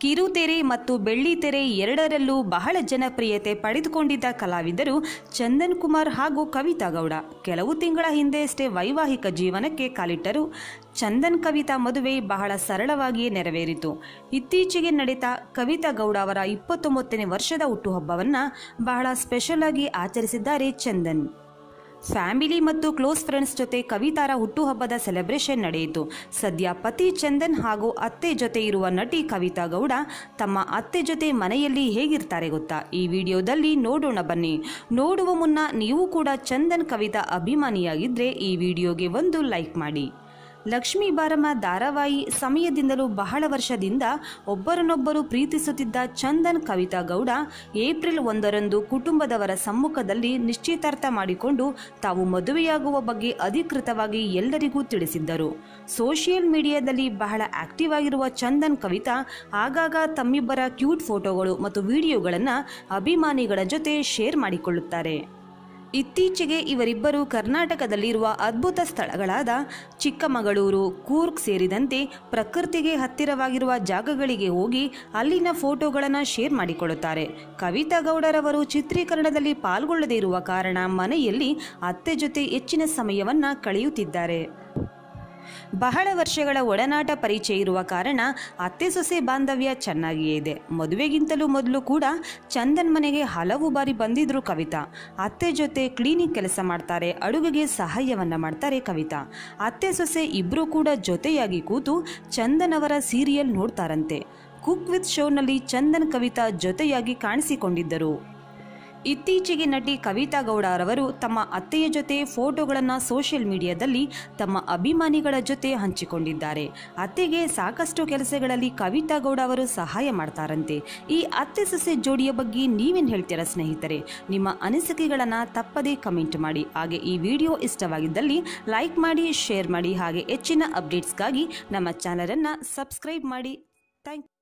ಕಿರುತೆರೆ ಮತ್ತು ಬೆಳ್ಳಿತೆರೆ ಎರಡರಲ್ಲೂ ಬಹಳ ಜನಪ್ರಿಯತೆ ಪಡೆದುಕೊಂಡಿದ್ದ ಕಲಾವಿದರು ಚಂದನ್ ಕುಮಾರ್ ಹಾಗೂ ಕವಿತಾ ಗೌಡ. ಕೆಲವು ತಿಂಗಳ ಹಿಂದೆಯಷ್ಟೇ ವೈವಾಹಿಕ ಜೀವನಕ್ಕೆ ಕಾಲಿಟ್ಟರು. ಚಂದನ್ ಕವಿತಾ ಮದುವೆ ಬಹಳ ಸರಳವಾಗಿಯೇ ನೆರವೇರಿತು. ಇತ್ತೀಚೆಗೆ ನಡೆದ ಕವಿತಾ ಗೌಡ ಅವರ ಇಪ್ಪತ್ತೊಂಬತ್ತನೇ ವರ್ಷದ ಹುಟ್ಟುಹಬ್ಬವನ್ನು ಬಹಳ ಸ್ಪೆಷಲ್ ಆಗಿ ಆಚರಿಸಿದ್ದಾರೆ ಚಂದನ್. ಫ್ಯಾಮಿಲಿ ಮತ್ತು ಕ್ಲೋಸ್ ಫ್ರೆಂಡ್ಸ್ ಜೊತೆ ಕವಿತಾರ ಹುಟ್ಟುಹಬ್ಬದ ಸೆಲೆಬ್ರೇಷನ್ ನಡೆಯಿತು. ಸದ್ಯ ಪತಿ ಚಂದನ್ ಹಾಗೂ ಅತ್ತೆ ಜೊತೆ ಇರುವ ನಟಿ ಕವಿತಾ ಗೌಡ ತಮ್ಮ ಅತ್ತೆ ಜೊತೆ ಮನೆಯಲ್ಲಿ ಹೇಗಿರ್ತಾರೆ ಗೊತ್ತಾ? ಈ ವಿಡಿಯೋದಲ್ಲಿ ನೋಡೋಣ ಬನ್ನಿ. ನೋಡುವ ಮುನ್ನ ನೀವು ಕೂಡ ಚಂದನ್ ಕವಿತಾ ಅಭಿಮಾನಿಯಾಗಿದ್ದರೆ ಈ ವಿಡಿಯೋಗೆ ಒಂದು ಲೈಕ್ ಮಾಡಿ. ಲಕ್ಷ್ಮೀ ಬಾರಮ್ಮ ಧಾರಾವಾಹಿ ಸಮಯದಿಂದಲೂ ಬಹಳ ವರ್ಷದಿಂದ ಒಬ್ಬರನ್ನೊಬ್ಬರು ಪ್ರೀತಿಸುತ್ತಿದ್ದ ಚಂದನ್ ಕವಿತಾ ಗೌಡ ಏಪ್ರಿಲ್ ಒಂದರಂದು ಕುಟುಂಬದವರ ಸಮ್ಮುಖದಲ್ಲಿ ನಿಶ್ಚಿತಾರ್ಥ ಮಾಡಿಕೊಂಡು ತಾವು ಮದುವೆಯಾಗುವ ಬಗ್ಗೆ ಅಧಿಕೃತವಾಗಿ ಎಲ್ಲರಿಗೂ ತಿಳಿಸಿದ್ದರು. ಸೋಷಿಯಲ್ ಮೀಡಿಯಾದಲ್ಲಿ ಬಹಳ ಆಕ್ಟಿವ್ ಆಗಿರುವ ಚಂದನ್ ಕವಿತಾ ಆಗಾಗ ತಮ್ಮಿಬ್ಬರ ಕ್ಯೂಟ್ ಫೋಟೋಗಳು ಮತ್ತು ವಿಡಿಯೋಗಳನ್ನು ಅಭಿಮಾನಿಗಳ ಜೊತೆ ಶೇರ್ ಮಾಡಿಕೊಳ್ಳುತ್ತಾರೆ. ಇತ್ತೀಚೆಗೆ ಇವರಿಬ್ಬರು ಕರ್ನಾಟಕದಲ್ಲಿರುವ ಅದ್ಭುತ ಸ್ಥಳಗಳಾದ ಚಿಕ್ಕಮಗಳೂರು, ಕೂರ್ಗ್ ಸೇರಿದಂತೆ ಪ್ರಕೃತಿಗೆ ಹತ್ತಿರವಾಗಿರುವ ಜಾಗಗಳಿಗೆ ಹೋಗಿ ಅಲ್ಲಿನ ಫೋಟೋಗಳನ್ನು ಶೇರ್ ಮಾಡಿಕೊಳ್ಳುತ್ತಾರೆ. ಕವಿತಾ ಗೌಡರವರು ಚಿತ್ರೀಕರಣದಲ್ಲಿ ಪಾಲ್ಗೊಳ್ಳದೇ ಇರುವ ಕಾರಣ ಮನೆಯಲ್ಲಿ ಅತ್ತೆ ಜೊತೆ ಹೆಚ್ಚಿನ ಸಮಯವನ್ನು ಕಳೆಯುತ್ತಿದ್ದಾರೆ. ಬಹಳ ವರ್ಷಗಳ ಒಡನಾಟ ಪರಿಚಯ ಇರುವ ಕಾರಣ ಅತ್ತೆ ಸೊಸೆ ಬಾಂಧವ್ಯ ಚೆನ್ನಾಗಿಯೇ ಇದೆ. ಮದುವೆಗಿಂತಲೂ ಮೊದಲು ಕೂಡ ಚಂದನ್ ಮನೆಗೆ ಹಲವು ಬಾರಿ ಬಂದಿದ್ರು ಕವಿತಾ. ಅತ್ತೆ ಜೊತೆ ಕ್ಲೀನಿಕ್ ಕೆಲಸ ಮಾಡ್ತಾರೆ, ಅಡುಗೆಗೆ ಸಹಾಯವನ್ನ ಮಾಡ್ತಾರೆ ಕವಿತಾ. ಅತ್ತೆ ಸೊಸೆ ಇಬ್ಬರೂ ಕೂಡ ಜೊತೆಯಾಗಿ ಕೂತು ಚಂದನ್ ಅವರ ಸೀರಿಯಲ್ ನೋಡ್ತಾರಂತೆ. ಕುಕ್ ವಿತ್ ಶೋನಲ್ಲಿ ಚಂದನ್ ಕವಿತಾ ಜೊತೆಯಾಗಿ ಕಾಣಿಸಿಕೊಂಡಿದ್ದರು. ಇತ್ತೀಚೆಗೆ ನಟಿ ಕವಿತಾ ಗೌಡ ರವರು ತಮ್ಮ ಅತ್ತೆಯ ಜೊತೆ ಫೋಟೋಗಳನ್ನು ಸೋಷಿಯಲ್ ಮೀಡಿಯಾದಲ್ಲಿ ತಮ್ಮ ಅಭಿಮಾನಿಗಳ ಜೊತೆ ಹಂಚಿಕೊಂಡಿದ್ದಾರೆ. ಅತ್ತೆಗೆ ಸಾಕಷ್ಟು ಕೆಲಸಗಳಲ್ಲಿ ಕವಿತಾ ಗೌಡ ಅವರು ಸಹಾಯ ಮಾಡ್ತಾರಂತೆ. ಈ ಅತ್ತೆ ಸೊಸೆ ಜೋಡಿಯ ಬಗ್ಗೆ ನೀವೇನು ಹೇಳ್ತೀರಾ ಸ್ನೇಹಿತರೆ? ನಿಮ್ಮ ಅನಿಸಿಕೆಗಳನ್ನು ತಪ್ಪದೇ ಕಮೆಂಟ್ ಮಾಡಿ. ಹಾಗೆ ಈ ವಿಡಿಯೋ ಇಷ್ಟವಾಗಿದ್ದಲ್ಲಿ ಲೈಕ್ ಮಾಡಿ, ಶೇರ್ ಮಾಡಿ, ಹಾಗೆ ಹೆಚ್ಚಿನ ಅಪ್ಡೇಟ್ಸ್ಗಾಗಿ ನಮ್ಮ ಚಾನಲನ್ನು ಸಬ್ಸ್ಕ್ರೈಬ್ ಮಾಡಿ. ಥ್ಯಾಂಕ್